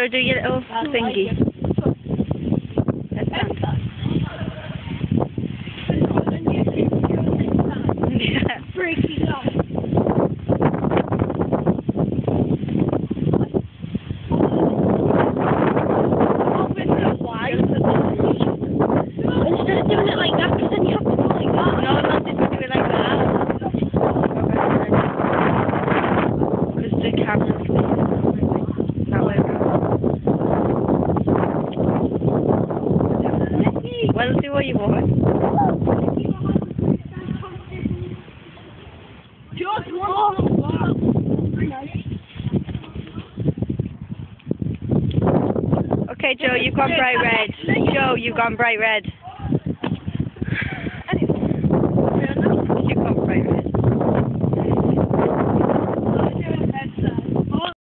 Joe, do your little thingy. What you want. Okay, Joe, you've gone bright red. Joe, you've gone bright red.